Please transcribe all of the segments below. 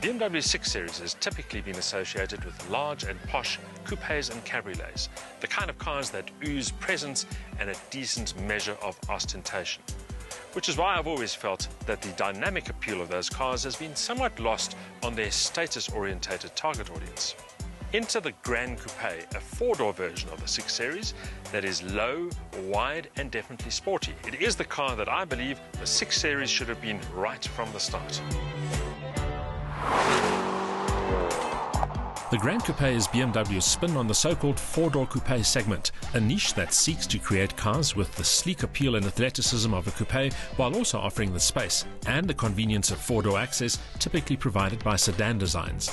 BMW 6 Series has typically been associated with large and posh coupes and cabriolets, the kind of cars that ooze presence and a decent measure of ostentation. Which is why I've always felt that the dynamic appeal of those cars has been somewhat lost on their status-orientated target audience. Enter the Gran Coupe, a four-door version of the 6 Series that is low, wide and definitely sporty. It is the car that I believe the 6 Series should have been right from the start. The Gran Coupe is BMW's spin on the so-called four-door coupe segment, a niche that seeks to create cars with the sleek appeal and athleticism of a coupe while also offering the space and the convenience of four-door access typically provided by sedan designs.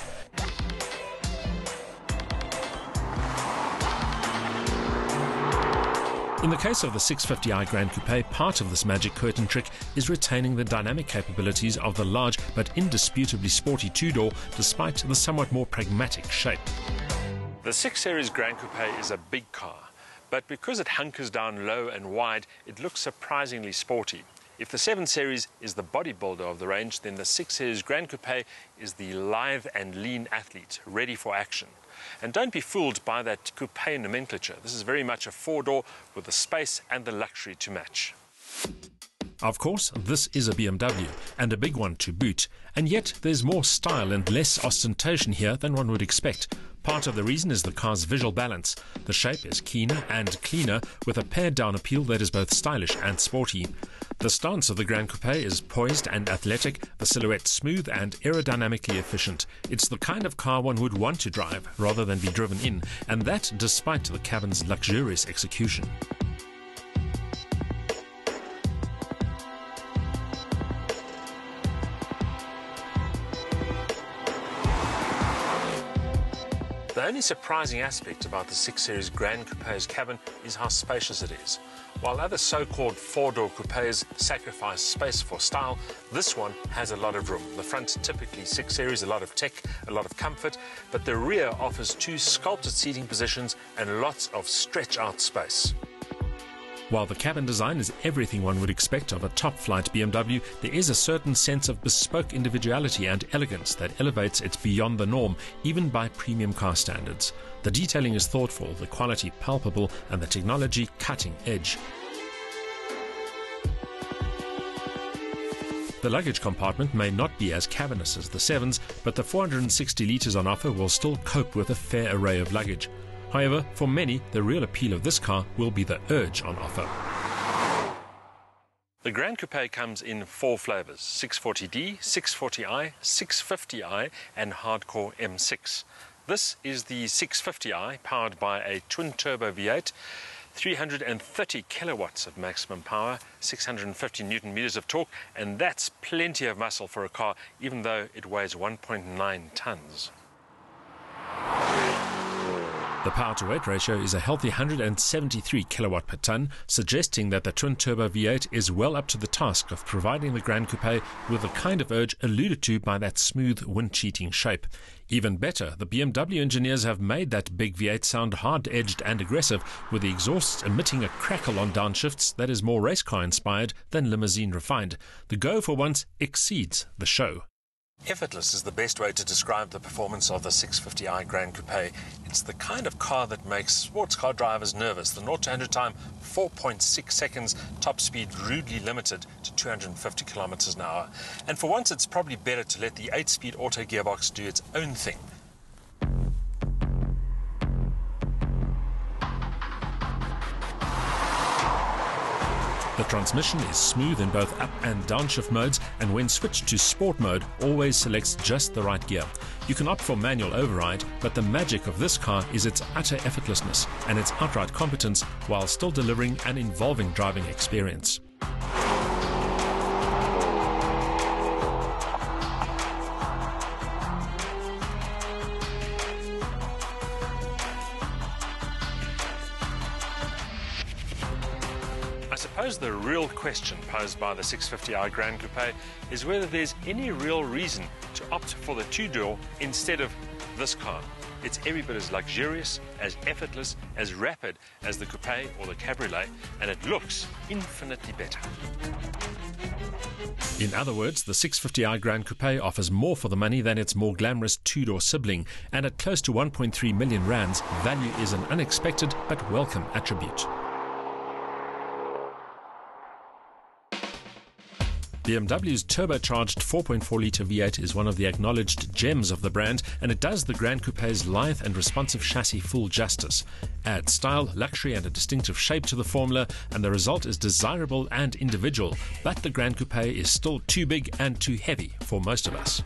In the case of the 650i Gran Coupe, part of this magic curtain trick is retaining the dynamic capabilities of the large but indisputably sporty two-door despite the somewhat more pragmatic shape. The 6 Series Gran Coupe is a big car, but because it hunkers down low and wide, it looks surprisingly sporty. If the 7 Series is the bodybuilder of the range, then the 6 Series Gran Coupe is the lithe and lean athlete, ready for action. And don't be fooled by that coupe nomenclature. This is very much a four-door with the space and the luxury to match. Of course, this is a BMW, and a big one to boot, and yet there's more style and less ostentation here than one would expect. Part of the reason is the car's visual balance. The shape is keener and cleaner, with a pared down appeal that is both stylish and sporty. The stance of the Gran Coupe is poised and athletic, the silhouette smooth and aerodynamically efficient. It's the kind of car one would want to drive rather than be driven in, and that despite the cabin's luxurious execution. The only surprising aspect about the 6 Series Gran Coupe's cabin is how spacious it is. While other so-called four-door coupes sacrifice space for style, this one has a lot of room. The front, typically 6 Series, a lot of tech, a lot of comfort, but the rear offers two sculpted seating positions and lots of stretch-out space. While the cabin design is everything one would expect of a top flight BMW, there is a certain sense of bespoke individuality and elegance that elevates it beyond the norm, even by premium car standards. The detailing is thoughtful, the quality palpable, and the technology cutting edge. The luggage compartment may not be as cavernous as the 7s, but the 460 litres on offer will still cope with a fair array of luggage. However, for many, the real appeal of this car will be the urge on offer. The Gran Coupe comes in four flavors 640D, 640i, 650i, and Hardcore M6. This is the 650i powered by a twin turbo V8. 330 kilowatts of maximum power, 650 newton meters of torque, and that's plenty of muscle for a car, even though it weighs 1.9 tons. The power to weight ratio is a healthy 173 kilowatt per ton, suggesting that the twin turbo V8 is well up to the task of providing the Gran Coupe with the kind of urge alluded to by that smooth wind cheating shape. Even better, the BMW engineers have made that big V8 sound hard edged and aggressive, with the exhausts emitting a crackle on downshifts that is more race car inspired than limousine refined. The go for once exceeds the show. Effortless is the best way to describe the performance of the 650i Gran Coupe. It's the kind of car that makes sports car drivers nervous. The 0 to 100 time, 4.6 seconds, top speed rudely limited to 250 kilometers an hour. And for once, it's probably better to let the 8 speed auto gearbox do its own thing. The transmission is smooth in both up and downshift modes, and when switched to sport mode, always selects just the right gear. You can opt for manual override, but the magic of this car is its utter effortlessness and its outright competence while still delivering an involving driving experience. Suppose the real question posed by the 650i Gran Coupe is whether there's any real reason to opt for the two-door instead of this car. It's every bit as luxurious, as effortless, as rapid as the coupe or the cabriolet, and it looks infinitely better. In other words, the 650i Gran Coupe offers more for the money than its more glamorous two-door sibling, and at close to 1.3 million rands, value is an unexpected but welcome attribute. BMW's turbocharged 4.4 litre V8 is one of the acknowledged gems of the brand, and it does the Gran Coupe's lithe and responsive chassis full justice. Add style, luxury, and a distinctive shape to the formula, and the result is desirable and individual. But the Gran Coupe is still too big and too heavy for most of us.